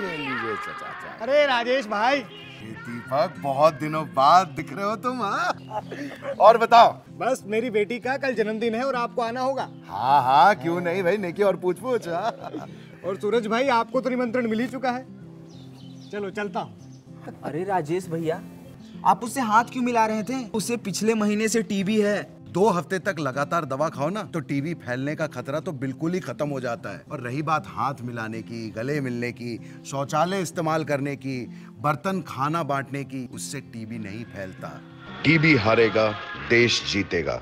ये लीजिए चाचा चाचा अरे राजेश भाई। दीपक बहुत दिनों बाद दिख रहे हो तुम हाँ? और बताओ। बस मेरी बेटी का कल जन्मदिन है और आपको आना होगा। हाँ हाँ क्यों नहीं भाई नेकी और पूछ पूछ हाँ। और सूरज भाई आपको तो निमंत्रण मिल ही चुका है। चलो चलता हूँ। अरे राजेश भैया आप उससे हाथ क्यों मिला रहे थे? उसे पिछले महीने से टीबी है। दो हफ़्ते तक लगातार दवा खाओ ना तो टीबी फैलने का खतरा तो बिल्कुल ही खत्म हो जाता है। और रही बात हाथ मिलाने की, गले मिलने की, शौचालय इस्तेमाल करने की, बर्तन खाना बांटने की, उससे टीबी नहीं फैलता। टीबी हारेगा, देश जीतेगा।